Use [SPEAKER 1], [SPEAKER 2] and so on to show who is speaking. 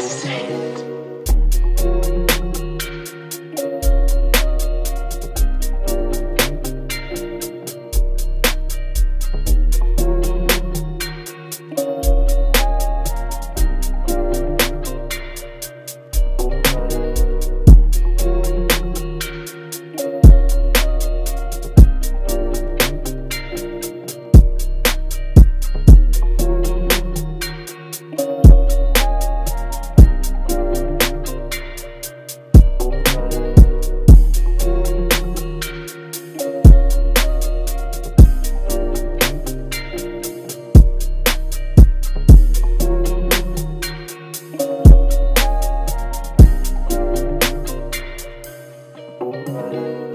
[SPEAKER 1] Send. Thank you.